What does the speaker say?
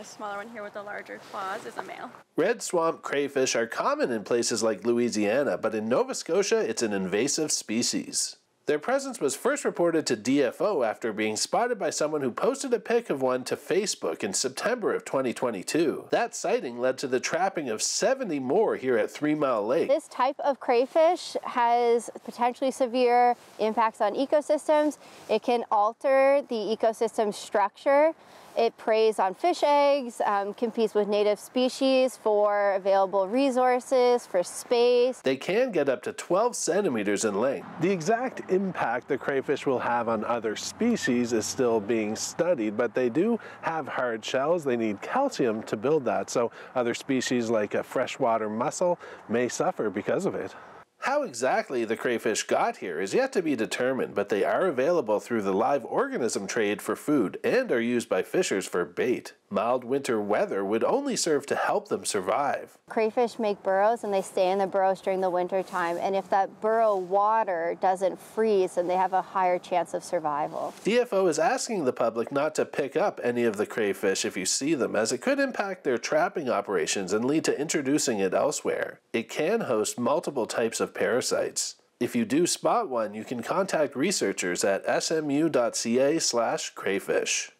This smaller one here with the larger claws is a male. Red swamp crayfish are common in places like Louisiana, but in Nova Scotia it's an invasive species. Their presence was first reported to DFO after being spotted by someone who posted a pic of one to Facebook in September of 2022. That sighting led to the trapping of 70 more here at Three Mile Lake. This type of crayfish has potentially severe impacts on ecosystems. It can alter the ecosystem structure it preys on fish eggs, um, competes with native species for available resources, for space. They can get up to 12 centimeters in length. The exact impact the crayfish will have on other species is still being studied, but they do have hard shells. They need calcium to build that, so other species like a freshwater mussel may suffer because of it. How exactly the crayfish got here is yet to be determined, but they are available through the live organism trade for food and are used by fishers for bait. Mild winter weather would only serve to help them survive. Crayfish make burrows and they stay in the burrows during the winter time, and if that burrow water doesn't freeze, then they have a higher chance of survival. DFO is asking the public not to pick up any of the crayfish if you see them, as it could impact their trapping operations and lead to introducing it elsewhere. It can host multiple types of parasites. If you do spot one, you can contact researchers at smu.ca slash crayfish.